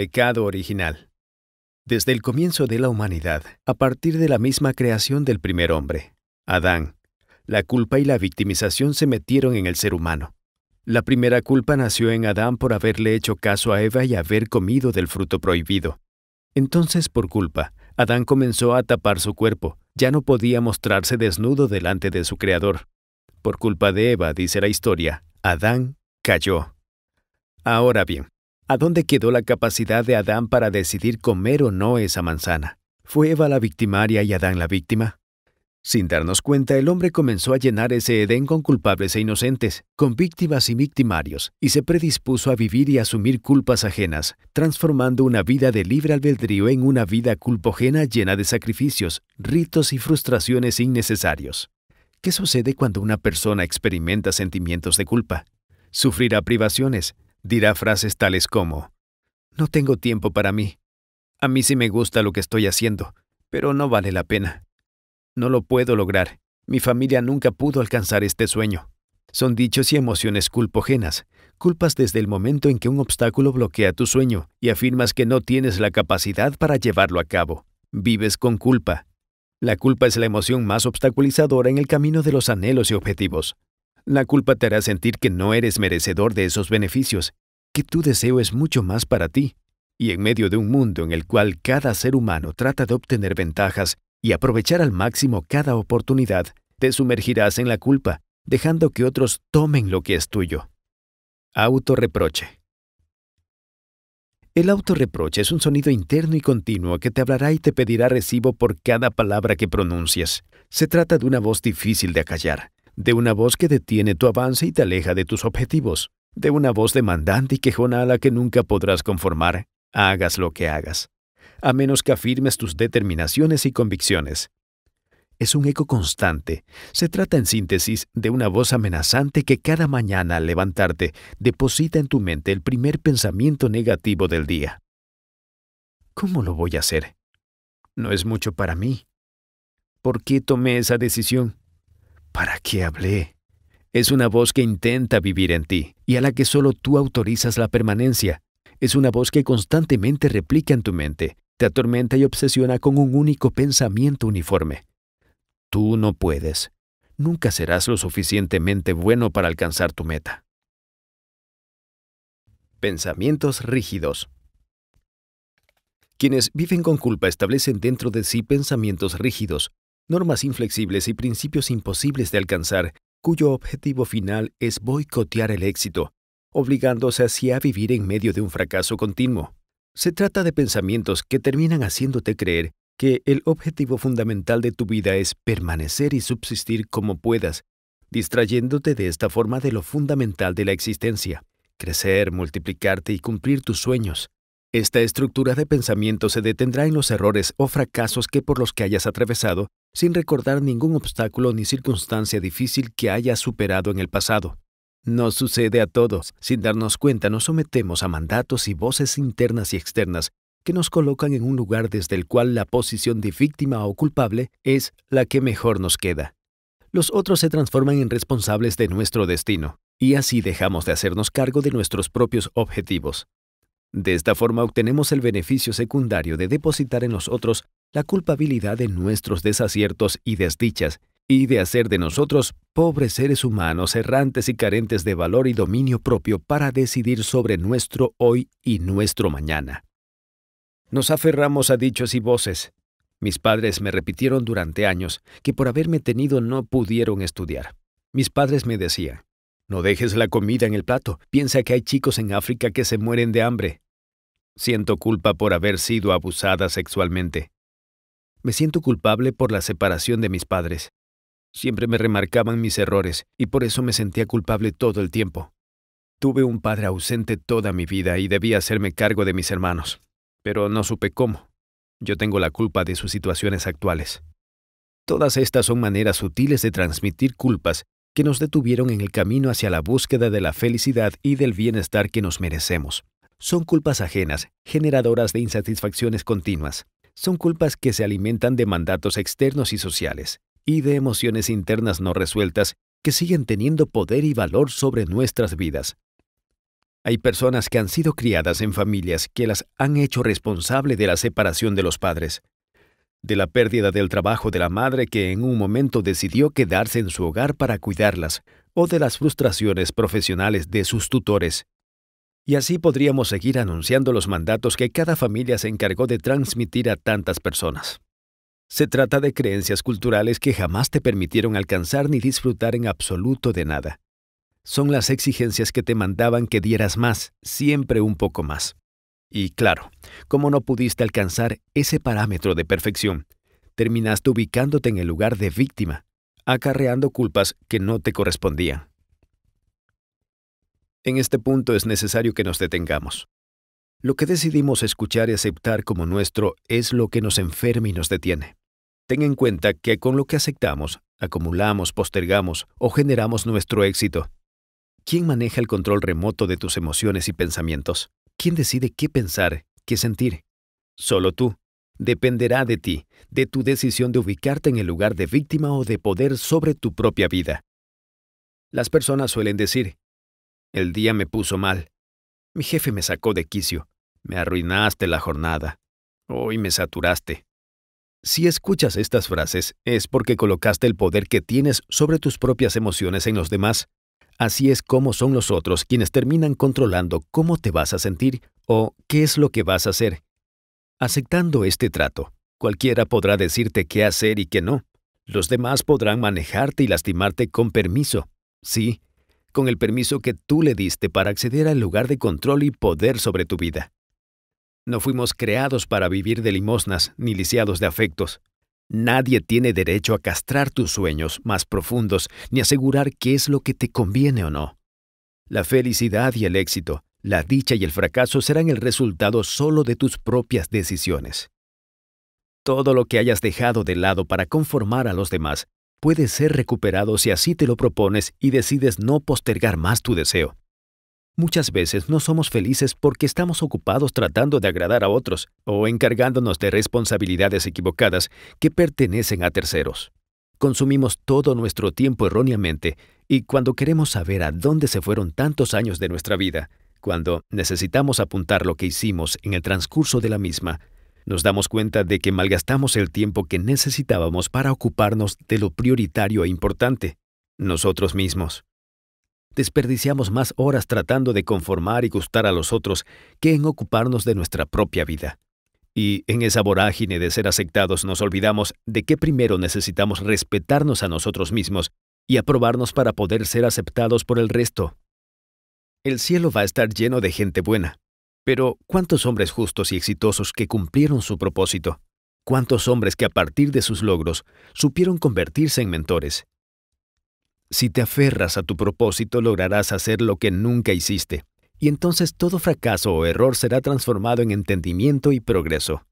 Pecado original. Desde el comienzo de la humanidad, a partir de la misma creación del primer hombre, Adán, la culpa y la victimización se metieron en el ser humano. La primera culpa nació en Adán por haberle hecho caso a Eva y haber comido del fruto prohibido. Entonces, por culpa, Adán comenzó a tapar su cuerpo, ya no podía mostrarse desnudo delante de su Creador. Por culpa de Eva, dice la historia, Adán cayó. Ahora bien, ¿A dónde quedó la capacidad de Adán para decidir comer o no esa manzana? ¿Fue Eva la victimaria y Adán la víctima? Sin darnos cuenta, el hombre comenzó a llenar ese Edén con culpables e inocentes, con víctimas y victimarios, y se predispuso a vivir y asumir culpas ajenas, transformando una vida de libre albedrío en una vida culpogena llena de sacrificios, ritos y frustraciones innecesarios. ¿Qué sucede cuando una persona experimenta sentimientos de culpa? Sufrirá privaciones, Dirá frases tales como, No tengo tiempo para mí. A mí sí me gusta lo que estoy haciendo, pero no vale la pena. No lo puedo lograr. Mi familia nunca pudo alcanzar este sueño. Son dichos y emociones culpogenas, culpas desde el momento en que un obstáculo bloquea tu sueño y afirmas que no tienes la capacidad para llevarlo a cabo. Vives con culpa. La culpa es la emoción más obstaculizadora en el camino de los anhelos y objetivos. La culpa te hará sentir que no eres merecedor de esos beneficios, que tu deseo es mucho más para ti, y en medio de un mundo en el cual cada ser humano trata de obtener ventajas y aprovechar al máximo cada oportunidad, te sumergirás en la culpa, dejando que otros tomen lo que es tuyo. Autorreproche. El autorreproche es un sonido interno y continuo que te hablará y te pedirá recibo por cada palabra que pronuncias. Se trata de una voz difícil de acallar, de una voz que detiene tu avance y te aleja de tus objetivos, de una voz demandante y quejona a la que nunca podrás conformar, hagas lo que hagas, a menos que afirmes tus determinaciones y convicciones. Es un eco constante. Se trata en síntesis de una voz amenazante que cada mañana al levantarte deposita en tu mente el primer pensamiento negativo del día. ¿Cómo lo voy a hacer? No es mucho para mí. ¿Por qué tomé esa decisión? ¿Para qué hablé? Es una voz que intenta vivir en ti y a la que solo tú autorizas la permanencia. Es una voz que constantemente replica en tu mente, te atormenta y obsesiona con un único pensamiento uniforme. Tú no puedes. Nunca serás lo suficientemente bueno para alcanzar tu meta. Pensamientos rígidos. Quienes viven con culpa establecen dentro de sí pensamientos rígidos, normas inflexibles y principios imposibles de alcanzar, cuyo objetivo final es boicotear el éxito, obligándose así a vivir en medio de un fracaso continuo. Se trata de pensamientos que terminan haciéndote creer que el objetivo fundamental de tu vida es permanecer y subsistir como puedas, distrayéndote de esta forma de lo fundamental de la existencia, crecer, multiplicarte y cumplir tus sueños. Esta estructura de pensamiento se detendrá en los errores o fracasos que por los que hayas atravesado sin recordar ningún obstáculo ni circunstancia difícil que hayas superado en el pasado. Nos sucede a todos. Sin darnos cuenta nos sometemos a mandatos y voces internas y externas que nos colocan en un lugar desde el cual la posición de víctima o culpable es la que mejor nos queda. Los otros se transforman en responsables de nuestro destino, y así dejamos de hacernos cargo de nuestros propios objetivos. De esta forma obtenemos el beneficio secundario de depositar en los otros la culpabilidad de nuestros desaciertos y desdichas, y de hacer de nosotros pobres seres humanos errantes y carentes de valor y dominio propio para decidir sobre nuestro hoy y nuestro mañana. Nos aferramos a dichos y voces. Mis padres me repitieron durante años que por haberme tenido no pudieron estudiar. Mis padres me decían, no dejes la comida en el plato. Piensa que hay chicos en África que se mueren de hambre. Siento culpa por haber sido abusada sexualmente. Me siento culpable por la separación de mis padres. Siempre me remarcaban mis errores y por eso me sentía culpable todo el tiempo. Tuve un padre ausente toda mi vida y debía hacerme cargo de mis hermanos, pero no supe cómo. Yo tengo la culpa de sus situaciones actuales. Todas estas son maneras sutiles de transmitir culpas que nos detuvieron en el camino hacia la búsqueda de la felicidad y del bienestar que nos merecemos. Son culpas ajenas, generadoras de insatisfacciones continuas. Son culpas que se alimentan de mandatos externos y sociales, y de emociones internas no resueltas que siguen teniendo poder y valor sobre nuestras vidas. Hay personas que han sido criadas en familias que las han hecho responsable de la separación de los padres, de la pérdida del trabajo de la madre que en un momento decidió quedarse en su hogar para cuidarlas, o de las frustraciones profesionales de sus tutores. Y así podríamos seguir anunciando los mandatos que cada familia se encargó de transmitir a tantas personas. Se trata de creencias culturales que jamás te permitieron alcanzar ni disfrutar en absoluto de nada. Son las exigencias que te mandaban que dieras más, siempre un poco más. Y claro, como no pudiste alcanzar ese parámetro de perfección, terminaste ubicándote en el lugar de víctima, acarreando culpas que no te correspondían. En este punto es necesario que nos detengamos. Lo que decidimos escuchar y aceptar como nuestro es lo que nos enferma y nos detiene. Ten en cuenta que con lo que aceptamos, acumulamos, postergamos o generamos nuestro éxito. ¿Quién maneja el control remoto de tus emociones y pensamientos? ¿Quién decide qué pensar, qué sentir? Solo tú. Dependerá de ti, de tu decisión de ubicarte en el lugar de víctima o de poder sobre tu propia vida. Las personas suelen decir, el día me puso mal, mi jefe me sacó de quicio, me arruinaste la jornada, hoy me saturaste. Si escuchas estas frases es porque colocaste el poder que tienes sobre tus propias emociones en los demás Así es como son los otros quienes terminan controlando cómo te vas a sentir o qué es lo que vas a hacer. Aceptando este trato, cualquiera podrá decirte qué hacer y qué no. Los demás podrán manejarte y lastimarte con permiso. Sí, con el permiso que tú le diste para acceder al lugar de control y poder sobre tu vida. No fuimos creados para vivir de limosnas ni lisiados de afectos. Nadie tiene derecho a castrar tus sueños más profundos ni asegurar qué es lo que te conviene o no. La felicidad y el éxito, la dicha y el fracaso serán el resultado solo de tus propias decisiones. Todo lo que hayas dejado de lado para conformar a los demás puede ser recuperado si así te lo propones y decides no postergar más tu deseo. Muchas veces no somos felices porque estamos ocupados tratando de agradar a otros o encargándonos de responsabilidades equivocadas que pertenecen a terceros. Consumimos todo nuestro tiempo erróneamente y cuando queremos saber a dónde se fueron tantos años de nuestra vida, cuando necesitamos apuntar lo que hicimos en el transcurso de la misma, nos damos cuenta de que malgastamos el tiempo que necesitábamos para ocuparnos de lo prioritario e importante, nosotros mismos. Desperdiciamos más horas tratando de conformar y gustar a los otros que en ocuparnos de nuestra propia vida. Y en esa vorágine de ser aceptados nos olvidamos de que primero necesitamos respetarnos a nosotros mismos y aprobarnos para poder ser aceptados por el resto. El cielo va a estar lleno de gente buena, pero ¿cuántos hombres justos y exitosos que cumplieron su propósito? ¿Cuántos hombres que a partir de sus logros supieron convertirse en mentores, si te aferras a tu propósito lograrás hacer lo que nunca hiciste, y entonces todo fracaso o error será transformado en entendimiento y progreso.